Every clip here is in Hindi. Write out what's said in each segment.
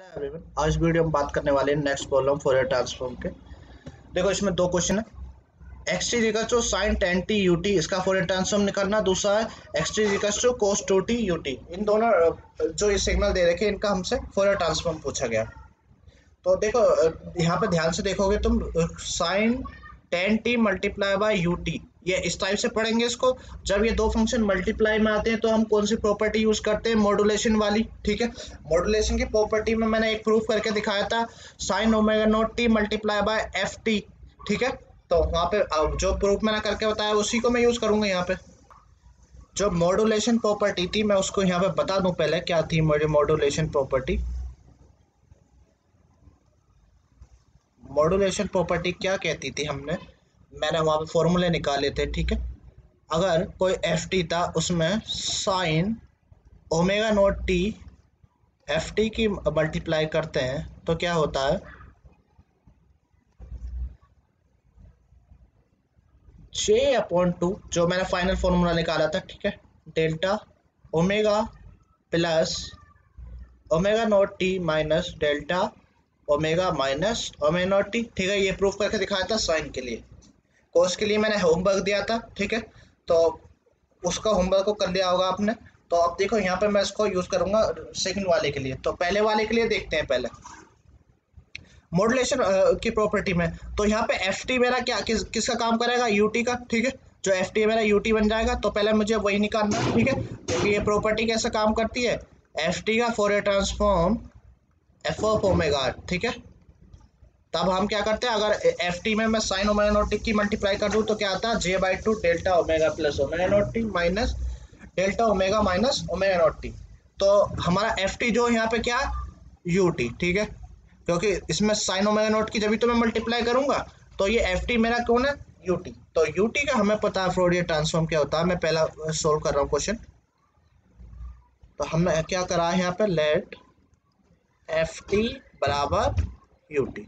आज वीडियो में बात करने वाले हैं नेक्स्ट प्रॉब्लम फोरियर ट्रांसफॉर्म के। देखो, इसमें दो क्वेश्चन है। X T जिकस two sine ten T U T इसका फोरियर ट्रांसफॉर्म निकालना। दूसरा है X T जिकस two cos two T U T इन दोनों, जो ये सिग्नल दे रखे इनका हमसे फोरियर ट्रांसफॉर्म पूछा गया। तो देखो, यहाँ पे ध्यान से देखोगे तुम sine ten T multiply by U T ये इस टाइप से पढ़ेंगे इसको। जब ये दो फ़ंक्शन मल्टीप्लाई में आते हैं तो हम कौन सी प्रॉपर्टी यूज़ करते हैं? मॉडुलेशन वाली, ठीक है? मॉडुलेशन की प्रॉपर्टी में मैंने एक प्रूफ करके दिखाया था। Sine omega nought T multiply by F T ठीक है? तो वहाँ पे जो प्रूफ मैंने करके बताया, उसी को मैं यूज़ करूँगा यहाँ पे। जो मॉडुलेशन प्रॉपर्टी थी, मैं उसको यहाँ पे बता दूँ पहले, क्या थी मॉडुलेशन प्रॉपर्टी मॉडुलेशन प्रॉपर्टी क्या कहती थी हमने? मैंने वहाँ पे फॉर्मूले निकाले थे, ठीक है? अगर कोई एफ़ टी था, उसमें sine omega nought T F T की मल्टीप्लाई करते हैं तो क्या होता है? जे अपॉन टू जो मैंने फाइनल फॉर्मूला निकाला था, ठीक है? Delta omega plus omega nought T minus delta omega minus omega nought T ठीक है? ये प्रूफ करके दिखाया था साइन के लिए। कोर्स के लिए मैंने होमवर्क दिया था, ठीक है? तो उसका होमवर्क को कर लिया होगा आपने। तो अब देखो, यहाँ पे मैं इसको यूज़ करूँगा सेकंड वाले के लिए। तो पहले वाले के लिए देखते हैं पहले। मॉडुलेशन की प्रॉपर्टी में। तो यहाँ पे एफ़ टी मेरा क्या, किस, किसका काम करेगा? यू टी का, ठीक है? जो एफ़ टी मेरा यू टी बन जाएगा। तो पहले मुझे वही निकालना, ठीक है? क्योंकि ये प्रॉपर्टी कैसे काम करती है? एफ़ टी का Fourier transform F of omega ठीक है? तब हम क्या करते हैं, अगर एफ़ टी में मैं साइन ओमेगा नोट टी की मल्टीप्लाई कर दूँ तो क्या आता है J by two delta omega plus omega nought T minus delta omega minus omega nought T तो हमारा एफ़ टी जो यहाँ पे क्या? यू टी ठीक है? क्योंकि इसमें साइन ओमेगा नोट की जब तो मैं मल्टीप्लाई करूँगा तो ये एफ़ टी मेरा कौन है? यू टी तो यू टी का हमें पता है फ्रोडियर ट्रांसफॉर्म क्या होता है, मैं पहला सोल्व कर रहा हूँ क्वेश्चन तो हमने क्या करा है यहाँ पे? लेट एफ़ टी बराबर यू टी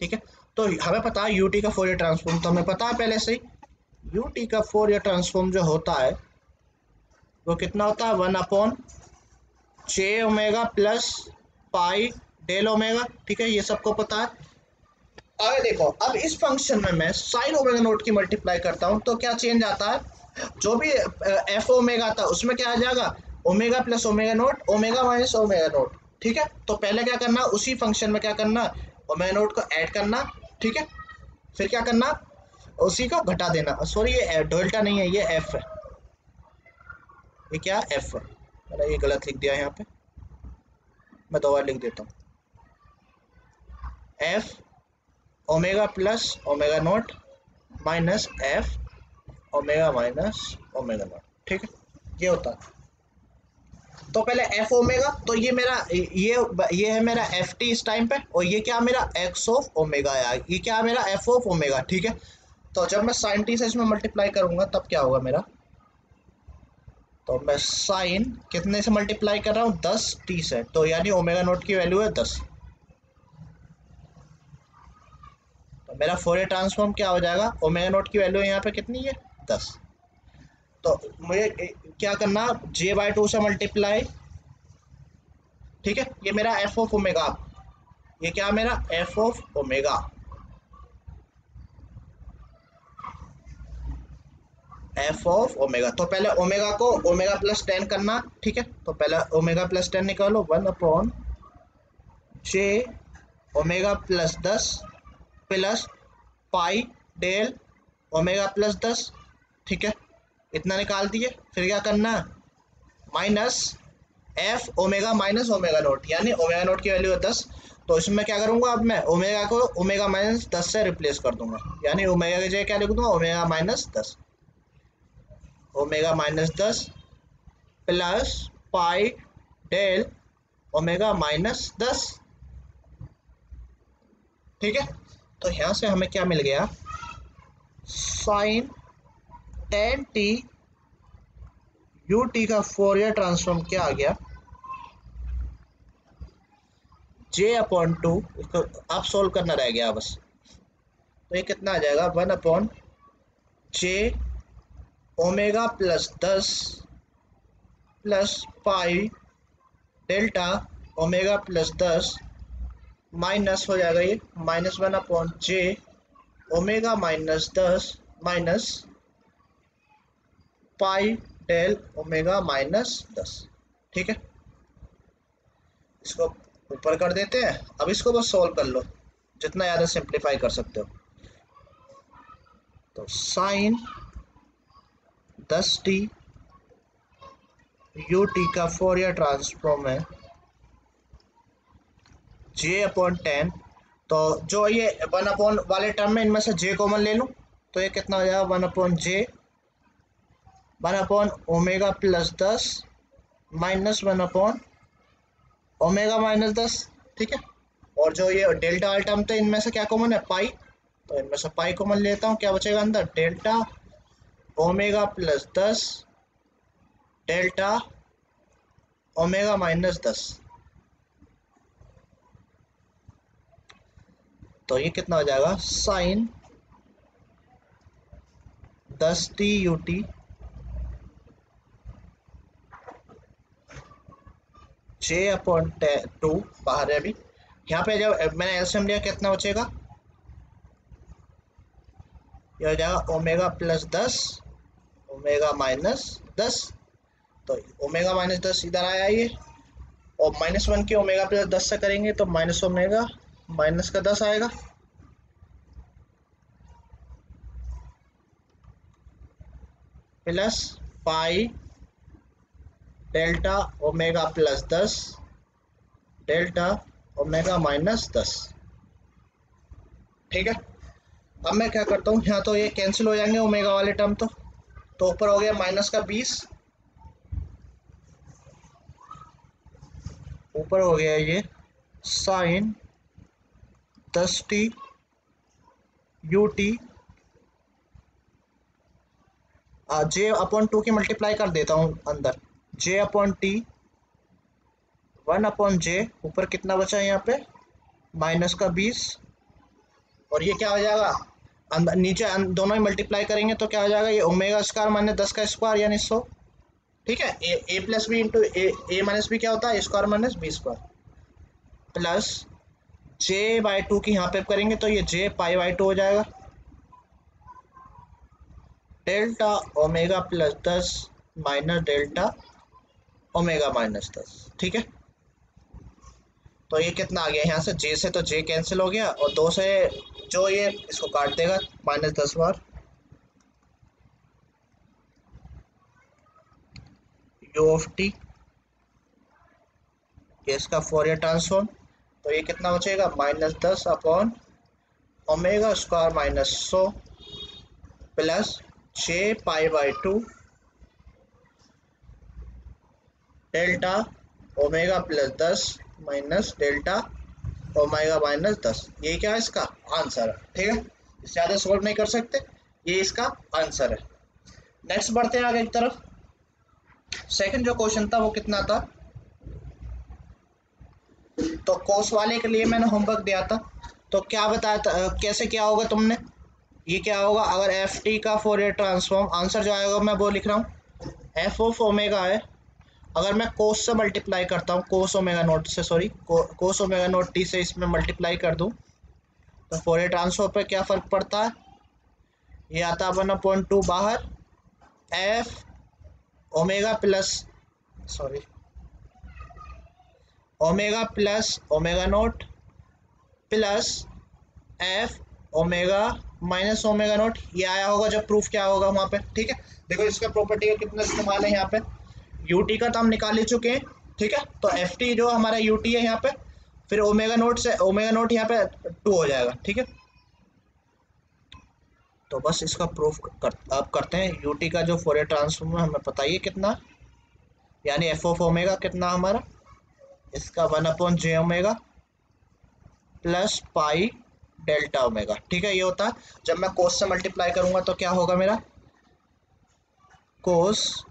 ठीक है? तो हमें पता है यूटी का फोर ईयर ट्रांसफॉर्म तो हमें पता है पहले से ही यूटी का फोर ईयर ट्रांसफॉर्म जो होता है, वो कितना होता है? One upon J omega plus pi delta omega ठीक है? ये सबको पता है। अगर देखो, अब इस फ़ंक्शन में मैं साइन ओमेगा नोट की मल्टीप्लाई करता हूँ तो क्या चेंज आता है? जो भी एफ़ ओमेगा था, उसमें क्या आ जाएगा? Omega plus omega nought omega minus omega nought ठीक है? तो पहले क्या करना, उसी फ़ंक्शन में क्या करना? ओमेगा नोट को ऐड करना, ठीक है? फिर क्या करना? उसी को घटा देना। सॉरी ये डेल्टा नहीं है, ये एफ़ है। ये क्या एफ़ मैंने ये गलत लिख दिया यहाँ पे। मैं दो बार लिख देता हूँ। F omega plus omega nought minus F omega minus omega nought ठीक है? ये होता है। तो पहले एफ़ ओमेगा तो ये मेरा, ये ये है मेरा एफ़ टी इस टाइम पे, और ये क्या मेरा एक्स ऑफ़ ओमेगा है, ये क्या मेरा एफ़ ऑफ़ ओमेगा ठीक है? तो जब मैं साइन टी से इसमें मल्टीप्लाई करूँगा, तब क्या होगा मेरा? तो मैं साइन कितने से मल्टीप्लाई कर रहा हूँ? दस टी से तो यानी ओमेगा नोट की वैल्यू है दस। तो मेरा फोर ट्रांसफॉर्म क्या हो जाएगा? ओमेगा नोट की वैल्यू यहाँ पे कितनी? है दस। तो मुझे क्या करना जे बाई टू से मल्टीप्लाई ठीक है? ये मेरा एफ़ ऑफ़ ओमेगा ये क्या मेरा? F of omega F of omega तो पहले ओमेगा को ओमेगा प्लस टेन करना, ठीक है? तो पहले ओमेगा प्लस टेन निकालो one upon j omega plus दस plus pi del omega plus दस, ठीक है? इतना निकाल दिए, फिर क्या करना? Minus f omega minus omega naught, यानी ओमेगा नोट की वैल्यू है दस। तो इसमें क्या करूँगा अब मैं? ओमेगा को ओमेगा माइनस दस से रिप्लेस कर दूँगा। यानी ओमेगा की जगह क्या लिख दूँगा? ओमेगा माइनस दस। ओमेगा माइनस दस plus pi del omega minus दस। ठीक है? तो यहाँ से हमें क्या मिल गया? Sine ten t u t का फोरियर ट्रांसफॉर्म क्या आ गया? जे अपॉन टू इसको आप सोल्व करना रह गया बस। तो ये कितना आ जाएगा? One upon j omega plus दस plus pi delta omega plus दस माइनस हो जाएगा ये। Minus one upon j omega minus दस minus pi del omega minus दस। ठीक है? इसको ऊपर कर देते हैं। अब इसको बस सॉल्व कर लो। जितना ज़्यादा सिंप्लीफाई कर सकते हो। तो साइन दस टी यू टी का फोर ईयर ट्रांसफॉर्म है। जे अपॉन टेन तो जो ये वन अपॉन वाले टर्म में इनमें से जे कॉमन ले लूँ। तो ये कितना हो जाएगा? One upon j one upon omega plus दस minus one upon omega minus दस, ठीक है? और जो ये डेल्टा वाला टर्म था इनमें से क्या कॉमन है? पाई। तो इनमें से पाई कॉमन लेता हूँ, क्या बचेगा अंदर? डेल्टा ओमेगा प्लस दस डेल्टा ओमेगा माइनस दस। तो ये कितना हो जाएगा? साइन दस t u t j upon two बाहर है अभी। यहाँ पे जब मैंने एल्सियम लिया, कितना बचेगा? ये हो जाएगा ओमेगा प्लस दस, ओमेगा माइनस दस। तो ओमेगा माइनस दस इधर आया ये। और माइनस वन के ओमेगा प्लस दस से करेंगे तो माइनस ओमेगा, माइनस का दस आएगा। Plus pi delta omega plus दस, डेल्टा ओमेगा माइनस दस। ठीक है? अब मैं क्या करता हूँ? यहाँ तो ये कैंसिल हो जाएँगे ओमेगा वाले टर्म तो। तो ऊपर हो गया माइनस का बीस। ऊपर हो गया ये साइन दस t u t j upon two की मल्टीप्लाई कर देता हूँ अंदर। J upon t one upon j ऊपर कितना बचा है यहाँ पे? माइनस का बीस। और ये क्या हो जाएगा? अंदर नीचे अं, दोनों ही मल्टीप्लाई करेंगे तो क्या हो जाएगा? ये ओमेगा स्क्वायर माइनस दस का स्क्वायर यानी सौ। ठीक है? A a plus b into a a minus b क्या होता है? Square minus b square plus j by two की यहाँ पे करेंगे तो ये जे पाई बाई टू हो जाएगा। डेल्टा ओमेगा प्लस दस माइनस डेल्टा ओमेगा माइनस दस, ठीक है? तो ये कितना आ गया यहाँ से? जे से तो जे कैंसिल हो गया और दो से जो ये, इसको काट देगा, माइनस दस बार। यू ऑफ़ टी इसका फोरियर ट्रांसफॉर्म तो ये कितना बचेगा? माइनस दस अपॉन ओमेगा स्क्वायर माइनस सौ प्लस छ pi by two delta omega plus दस माइनस डेल्टा ओमेगा माइनस दस। ये क्या है इसका आंसर? है ठीक है? इससे ज़्यादा सोल्व नहीं कर सकते। ये इसका आंसर है। नेक्स्ट बढ़ते हैं आगे की तरफ़। सेकंड जो क्वेश्चन था वो कितना था? तो कोर्स वाले के लिए मैंने होमवर्क दिया था। तो क्या बताया था कैसे क्या होगा तुमने? ये क्या होगा? अगर एफ़ टी का फोर ट्रांसफॉर्म आंसर जो आएगा मैं वो लिख रहा हूँ। एफ़ ऑफ़ ओमेगा है। अगर मैं कोस से मल्टीप्लाई करता हूँ कोस ओमेगा नोट से sorry cos omega naught t से इसमें मल्टीप्लाई कर दूँ तो फोर ट्रांसफ़र पे क्या फ़र्क पड़ता है? ये आता है वन पॉइंट टू बाहर f omega plus sorry omega plus omega naught plus f omega minus omega naught ये आया होगा जब प्रूफ क्या होगा वहाँ पे, ठीक है? देखो इसका प्रॉपर्टी का कितना इस्तेमाल है यहाँ पे। यू टी का तो हम निकाल ही चुके हैं, ठीक है? तो एफ़ टी जो हमारा यू टी है यहाँ पे, फिर ओमेगा नोट से ओमेगा नोट यहाँ पे टू हो जाएगा, ठीक है? तो बस इसका प्रूफ कर, अब करते हैं यू टी का जो फोर ट्रांसफॉर्म है हमें पता ही कितना? यानी एफ़ ऑफ़ ओमेगा कितना हमारा? इसका one upon j omega plus pi delta omega ठीक है? ये होता है, जब मैं कोस से मल्टीप्लाई करूँगा तो क्या होगा मेरा? Cos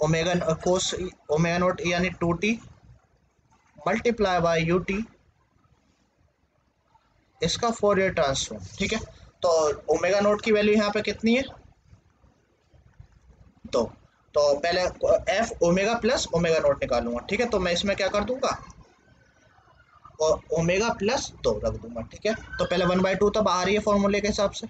omega cos omega naught यानी two t multiply by u t इसका फोर ईयर ट्रांसफॉर्म ठीक है? तो ओमेगा नोट की वैल्यू यहाँ पे कितनी है? दो। तो पहले f omega plus omega naught निकालूँगा, ठीक है? तो मैं इसमें क्या कर दूँगा? और ओमेगा प्लस दो रख दूँगा, ठीक है? तो पहले वन बाई टू तब आ रही है फॉर्मूले के हिसाब से।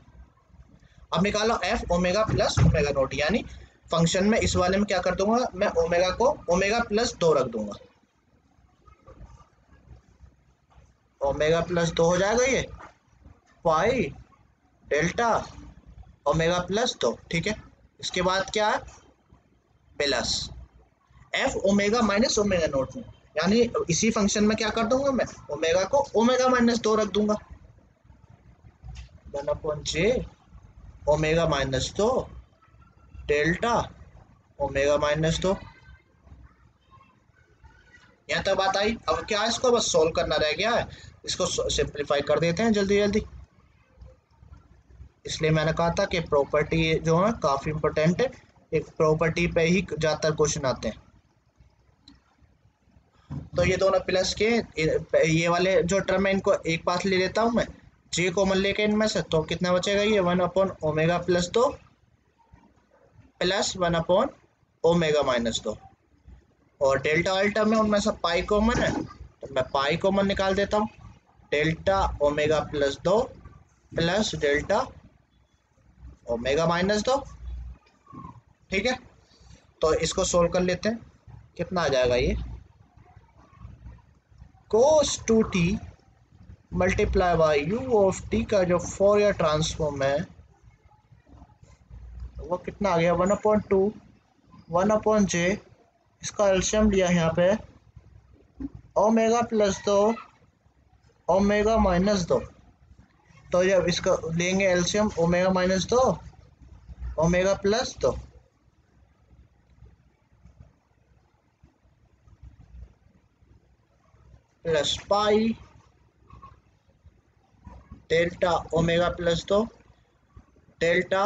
अब निकालो f omega plus omega naught यानी फ़ंक्शन में इस वाले में क्या कर दूँगा? मैं ओमेगा को ओमेगा प्लस दो रख दूँगा। ओमेगा प्लस दो हो जाएगा ये। पाई डेल्टा ओमेगा प्लस दो, ठीक है? इसके बाद क्या है? Plus f omega minus omega naught में। यानी इसी फ़ंक्शन में क्या कर दूँगा मैं? ओमेगा को ओमेगा माइनस दो रख दूँगा। One upon j omega minus दो। डेल्टा ओमेगा माइनस दो। यहाँ तक बात आई। अब क्या इसको बस सोल्व करना रह गया? है इसको सिंप्लीफाई कर देते हैं जल्दी जल्दी। इसलिए मैंने कहा था कि प्रॉपर्टी जो है, काफ़ी इंपॉर्टेंट है। एक प्रॉपर्टी पे ही ज़्यादातर क्वेश्चन आते हैं। तो ये दोनों प्लस के, ये वाले जो टर्म है, इनको एक पास ले लेता हूँ मैं। जे कॉमन लेके इनमें से तो कितना बचेगा ये? वन अपॉन ओमेगा प्लस दो। Plus one upon omega minus दो। और डेल्टा अल्टा में उनमें से पाई कॉमन है तो मैं पाई कॉमन निकाल देता हूँ। डेल्टा ओमेगा प्लस दो प्लस डेल्टा ओमेगा माइनस दो। ठीक है? तो इसको सोल्व कर लेते हैं। कितना आ जाएगा ये? Cos two t multiply by u of t का जो फोर या ट्रांसफॉर्म है वो कितना आ गया? One upon two, one upon j, इसका एल्शियम लिया यहाँ पे। ओमेगा प्लस दो, ओमेगा माइनस दो। तो जब इसका लेंगे एल्शियम, ओमेगा माइनस दो, ओमेगा प्लस दो। Plus pi, delta omega plus दो, डेल्टा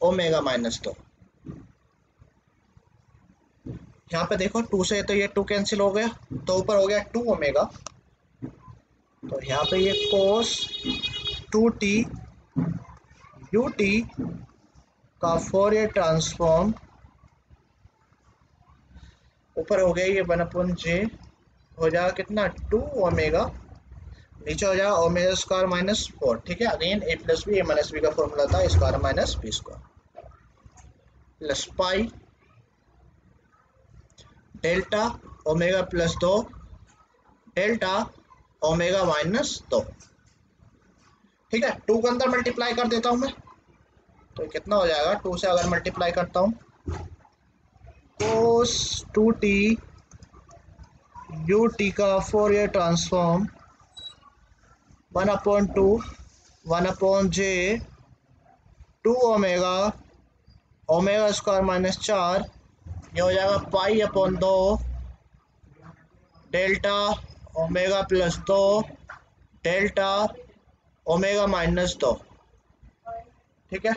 ओमेगा माइनस दो। यहाँ पे देखो टू से तो ये टू कैंसिल हो गया तो ऊपर हो गया टू ओमेगा तो यहाँ पे ये cos two t u t का फोर ये ट्रांसफॉर्म ऊपर हो गया ये वन अपन जे हो जाएगा कितना? टू ओमेगा नीचे हो जाएगा ओमेगा स्क्वायर माइनस फोर, ठीक है? Again a plus b a minus b का फॉर्मूला था, square minus b square plus pi delta omega plus दो डेल्टा ओमेगा माइनस दो. ठीक है? टू के अंदर मल्टीप्लाई कर देता हूँ मैं। तो कितना हो जाएगा? टू से अगर मल्टीप्लाई करता हूँ cos two t u t का Fourier transform one upon two, one upon j, two omega omega square minus चार, ये हो जाएगा पाई अपॉन दो, डेल्टा ओमेगा प्लस दो, डेल्टा ओमेगा माइनस दो। ठीक है?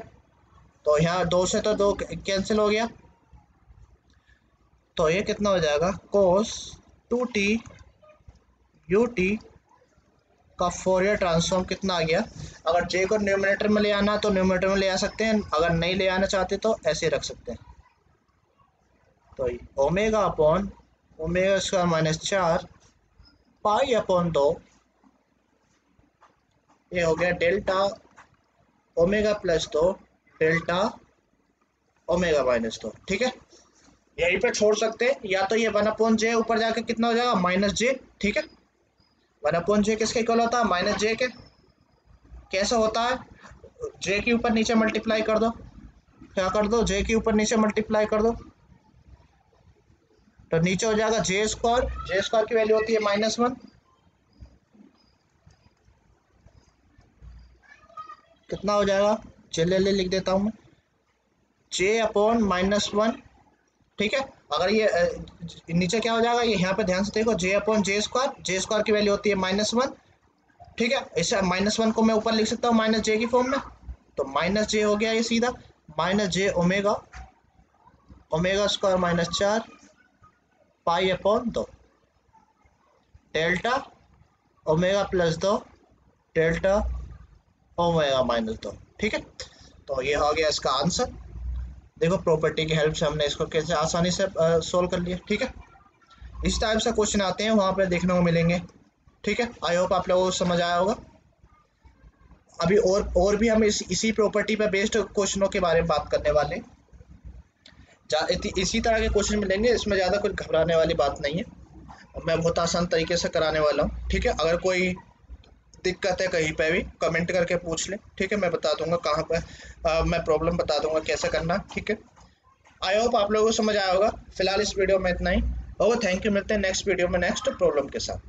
तो यहाँ दो से तो दो कैंसिल हो गया। तो ये कितना हो जाएगा? Cos two t u t का फोरियर ट्रांसफॉर्म कितना आ गया? अगर जे को न्यूमिनेटर में ले आना तो न्यूमिनेटर में ले आ सकते हैं। अगर नहीं ले आना चाहते तो ऐसे रख सकते हैं। तो omega upon omega square minus चार पाई अपॉन दो, ये हो गया डेल्टा ओमेगा प्लस दो डेल्टा ओमेगा माइनस दो। ठीक है? यहीं पे छोड़ सकते हैं। या तो ये वन अपॉन जे ऊपर जाके कितना हो जाएगा? माइनस जे ठीक है? वन अपॉन जे किसके इक्वल होता? है माइनस जे के। कैसे होता है? जे के ऊपर नीचे मल्टीप्लाई कर दो। क्या कर दो? जे के ऊपर नीचे मल्टीप्लाई कर दो। तो नीचे हो जाएगा जे स्क्वायर जे स्क्वायर की वैल्यू होती है माइनस वन कितना हो जाएगा? चलिए, ले लिख देता हूँ मैं। जे अपॉन माइनस वन ठीक है? अगर ये नीचे क्या हो जाएगा? ये यहाँ पे ध्यान से देखो j upon j square j square की वैल्यू होती है माइनस वन ठीक है? इसे माइनस वन को मैं ऊपर लिख सकता हूँ माइनस जे की फॉर्म में। तो माइनस जे हो गया ये सीधा minus j omega omega square minus चार पाई अपॉन दो। डेल्टा ओमेगा प्लस दो डेल्टा ओमेगा माइनस दो, ठीक है? तो ये हो गया इसका आंसर देखो प्रॉपर्टी की हेल्प से हमने इसको कैसे आसानी से सोल्व कर लिया ठीक है? इस टाइप से क्वेश्चन आते हैं वहाँ पर देखने को मिलेंगे ठीक है? आई होप आप लोगों को समझ आया होगा। अभी और और भी हम इस, इसी प्रॉपर्टी पे बेस्ड क्वेश्चनों के बारे में बात करने वाले हैं। इसी तरह के क्वेश्चन मिलेंगे इसमें ज़्यादा कुछ घबराने वाली बात नहीं है। मैं बहुत आसान तरीके से कराने वाला हूँ ठीक है? अगर कोई दिक्कत है कहीं पे भी कमेंट करके पूछ लें। ठीक है, मैं बता दूँगा कहाँ पर मैं प्रॉब्लम बता दूँगा कैसे करना, ठीक है? आई होप आप लोगों को समझ आया होगा। फ़िलहाल इस वीडियो में इतना ही। ओके थैंक यू मिलते हैं नेक्स्ट वीडियो में नेक्स्ट प्रॉब्लम के साथ।